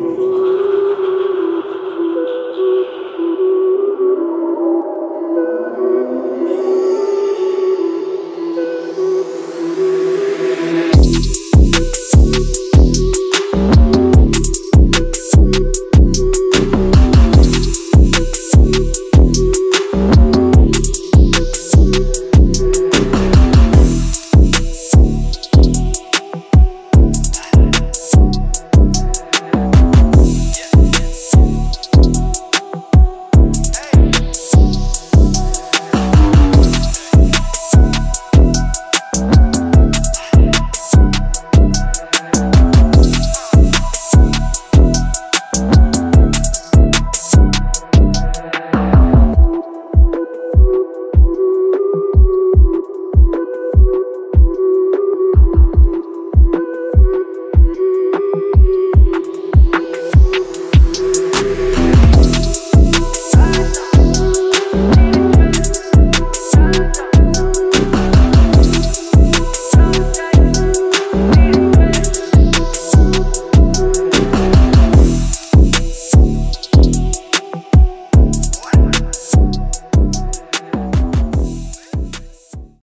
Oh,